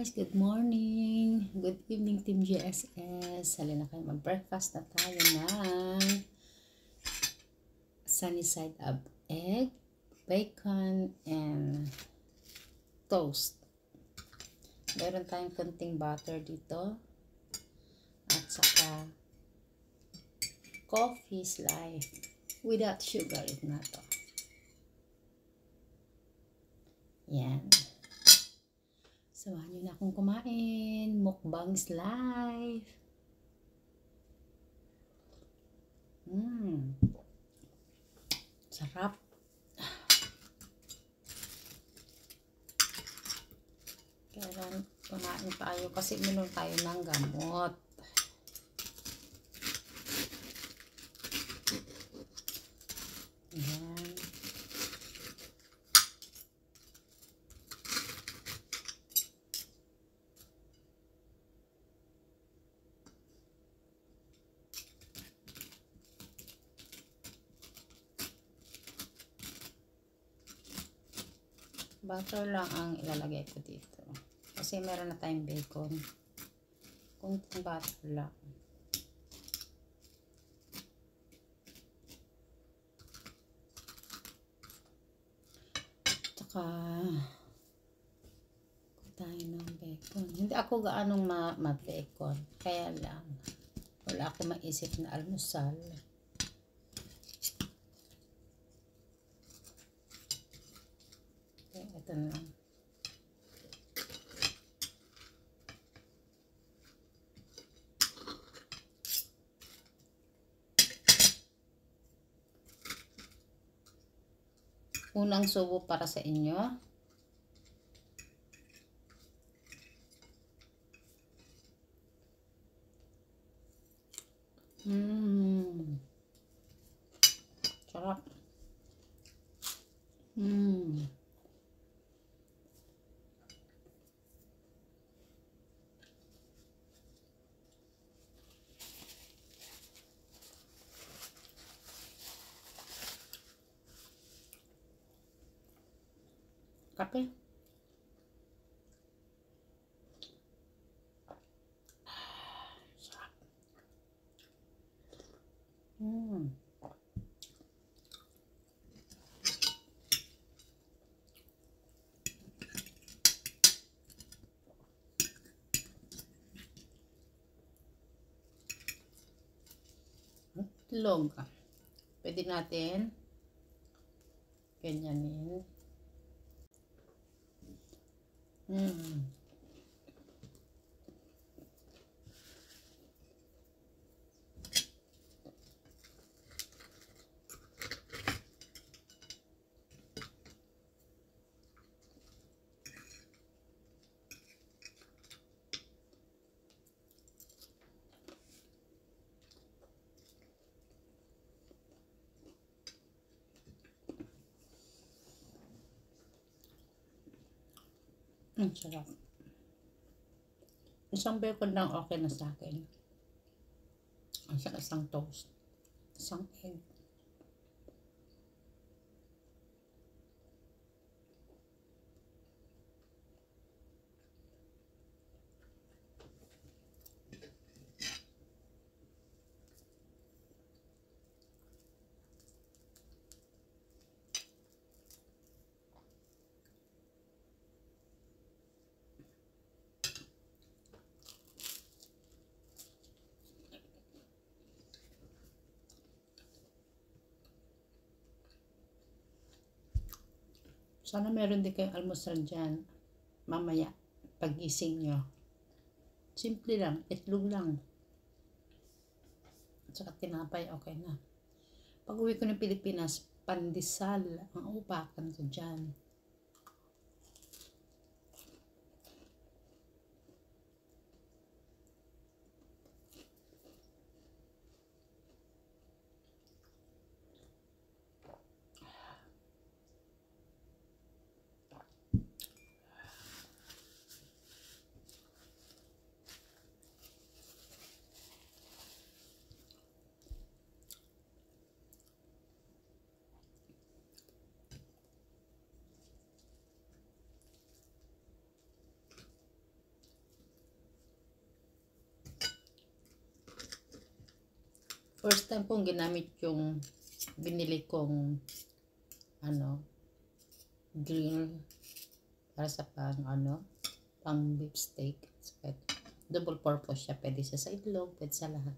guys, good morning. Good evening Team GSS. Halina kayo mag-breakfast na tayo ng sunny side up egg, bacon, and toast. Meron tayong konting butter dito. At saka coffee slice without sugar if na to. Yan. Samahan nyo na akong kumain. Mukbangs live. Mmm. Sarap. Kailan kumain tayo kasi minom tayo ng gamot. Yan. Butter lang ang ilalagay ko dito. Kasi meron na tayong bacon. Kunting butter lang. Tsaka tayo ng bacon. Hindi ako gaanong ma-bacon. Ma Kaya lang, wala ako maisip na almusal. Na lang. Unang subo para sa inyo. Mmm. Sarap. Mmm. Kape. Sarap. Mmm. Itlog. Pwede natin ganyanin. Mm. Ang sarap. Isang bacon lang okay na sa akin. Isang isang toast. Isang egg. Sana meron din kayong almusal dyan. Mamaya, pagising nyo. Simple lang, itlog lang. At saka tinapay, okay na. Pag uwi ko ng Pilipinas, pandesal ang upakan ko dyan. First time kong ginamit yung binili kong ano grill para sa pang ano pang beef steak. So, double purpose siya. Pwede siya sa itlog, pwede sa lahat.